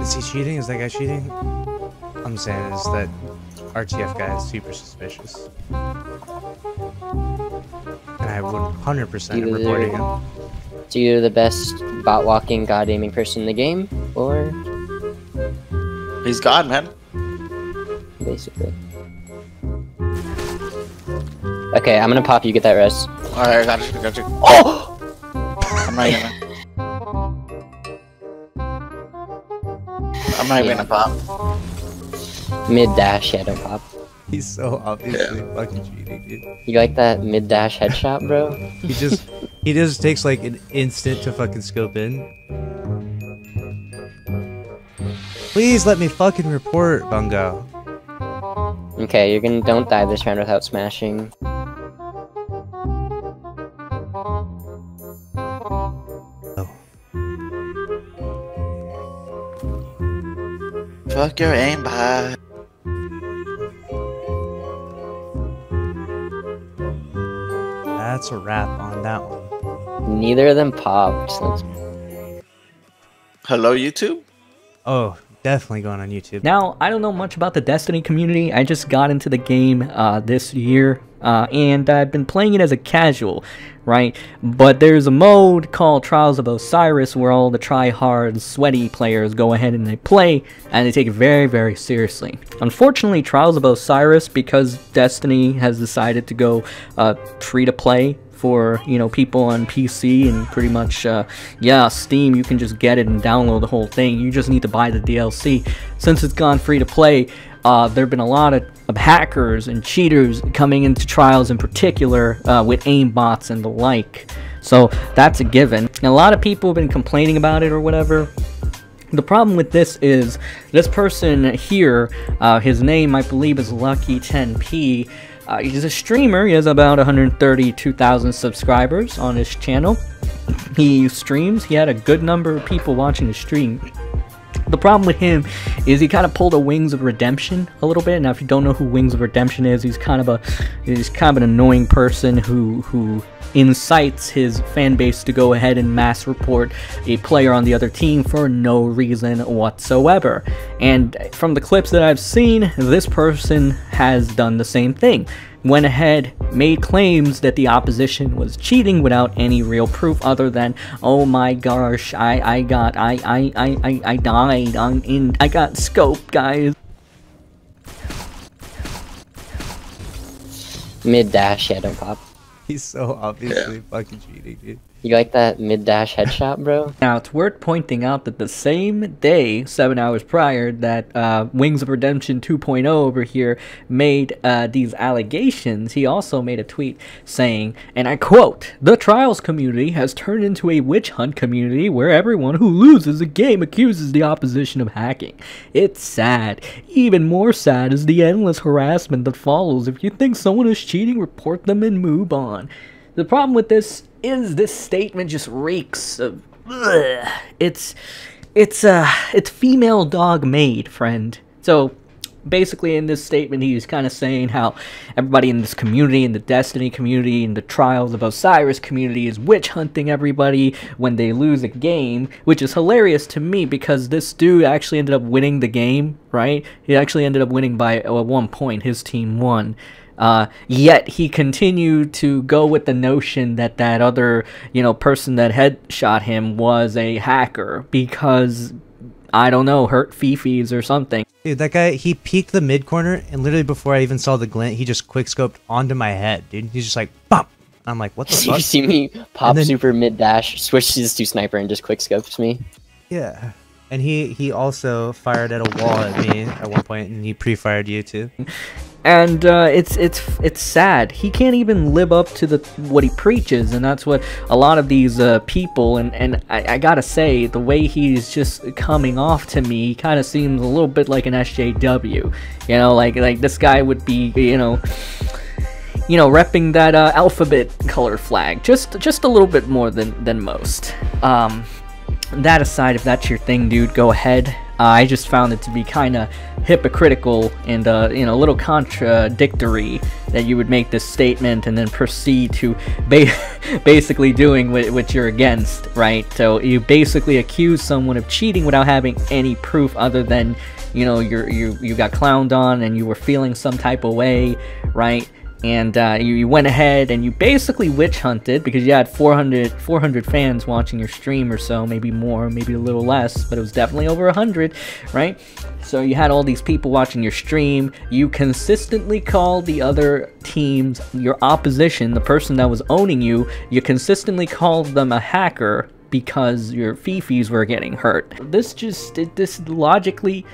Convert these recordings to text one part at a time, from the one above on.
Is he cheating? Is that guy cheating? I'm saying is that RTF guy is super suspicious. And I would 100% am Either reporting him. So you're the best bot walking god aiming person in the game, or He's God, man. basically. Okay, I'm gonna pop you. Get that rest. Alright, I got you, I got you. Oh! I'm not even. I'm not even gonna pop. Mid dash, yeah, don't pop. He's so obviously fucking cheating, dude. You like that mid dash headshot, bro? He just he just takes like an instant to fucking scope in. Please let me fucking report, Bungo. Okay, you're gonna don't die this round without smashing. Fuck your aimbot. That's a wrap on that one. Neither of them popped. That's Hello, YouTube? Oh, definitely going on YouTube. Now, I don't know much about the Destiny community. I just got into the game uh, this year, uh, and I've been playing it as a casual, right? But there's a mode called Trials of Osiris where all the try-hard, sweaty players go ahead and they play, and they take it very, very seriously. Unfortunately, Trials of Osiris, because Destiny has decided to go uh, free-to-play for you know people on PC and pretty much uh, yeah Steam you can just get it and download the whole thing you just need to buy the DLC since it's gone free to play uh, there have been a lot of, of hackers and cheaters coming into trials in particular uh, with aim bots and the like so that's a given and a lot of people have been complaining about it or whatever the problem with this is this person here, uh, his name I believe is Luckyy10p. Uh, he's a streamer. He has about 132,000 subscribers on his channel. He streams. He had a good number of people watching the stream. The problem with him is he kind of pulled a Wings of Redemption a little bit. Now, if you don't know who Wings of Redemption is, he's kind of a he's kind of an annoying person who who incites his fan base to go ahead and mass report a player on the other team for no reason whatsoever. And from the clips that I've seen, this person has done the same thing. Went ahead, made claims that the opposition was cheating without any real proof other than, oh my gosh, I, I got, I, I, I, I, I died on in, I got scoped, guys. mid dash, yeah, don't pop. He's so obviously fucking cheating, dude. You like that mid dash headshot, bro? Now, it's worth pointing out that the same day, seven hours prior, that uh, Wings of Redemption 2.0 over here made uh, these allegations, he also made a tweet saying, and I quote, The Trials community has turned into a witch hunt community where everyone who loses a game accuses the opposition of hacking. It's sad. Even more sad is the endless harassment that follows. If you think someone is cheating, report them and move on. The problem with this is this statement just reeks of ugh. it's it's uh it's female dog made friend. So basically in this statement he's kind of saying how everybody in this community in the destiny community in the trials of osiris community is witch hunting everybody when they lose a game which is hilarious to me because this dude actually ended up winning the game right? He actually ended up winning by at one point his team won uh, yet he continued to go with the notion that that other, you know, person that had shot him was a hacker because I don't know, hurt fifis or something. Dude, that guy, he peeked the mid corner, and literally before I even saw the glint, he just quick scoped onto my head, dude. He's just like, bump! I'm like, what the fuck? you see me pop then- super mid dash, switches to sniper, and just quick scopes me. Yeah. And he, he also fired at a wall at me at one point, and he pre-fired you too. and uh, it's it's it's sad. He can't even live up to the what he preaches, and that's what a lot of these uh, people and and I, I gotta say the way he's just coming off to me kind of seems a little bit like an SJW. You know, like like this guy would be you know. You know, repping that uh, alphabet color flag just just a little bit more than than most. Um, that aside, if that's your thing, dude, go ahead. Uh, I just found it to be kind of hypocritical and uh, you know a little contradictory that you would make this statement and then proceed to ba- basically doing what, what you're against, right? So you basically accuse someone of cheating without having any proof other than, you know, you're, you you got clowned on and you were feeling some type of way, right? And uh, you, you, went ahead and you basically witch hunted because you had 400, 400 fans watching your stream or so, maybe more, maybe a little less, but it was definitely over 100, right? So you had all these people watching your stream. You consistently called the other teams, your opposition, the person that was owning you, you consistently called them a hacker because your fifis were getting hurt. This just, it, this logically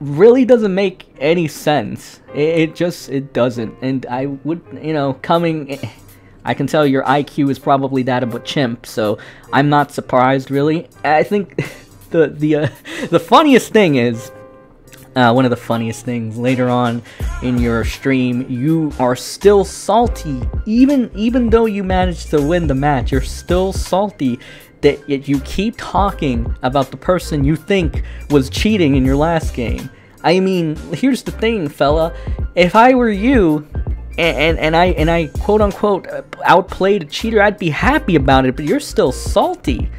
really doesn't make any sense. It, it, just it doesn't. And I would, you know, coming I can tell your IQ is probably that of a chimp, so I'm not surprised really. I think the the uh, the funniest thing is uh, one of the funniest things later on in your stream you are still salty even even though you managed to win the match you're still salty that you keep talking about the person you think was cheating in your last game. I mean, here's the thing, fella. If I were you, and, and, and I and I quote unquote uh, outplayed a cheater, I'd be happy about it. But you're still salty,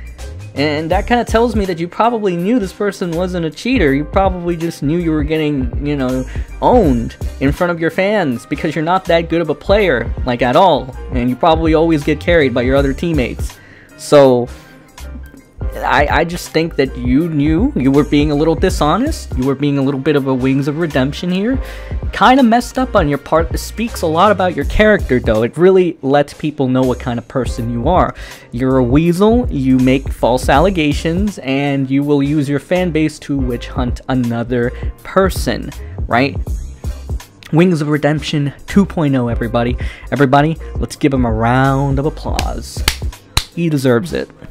and that kind of tells me that you probably knew this person wasn't a cheater. You probably just knew you were getting, you know, owned in front of your fans because you're not that good of a player, like at all, and you probably always get carried by your other teammates. So I, I just think that you knew you were being a little dishonest. You were being a little bit of a wings of redemption here. Kind of messed up on your part. It speaks a lot about your character, though. It really lets people know what kind of person you are. You're a weasel, you make false allegations, and you will use your fan base to witch hunt another person, right? Wings of Redemption 2.0, everybody. Everybody, let's give him a round of applause. He deserves it.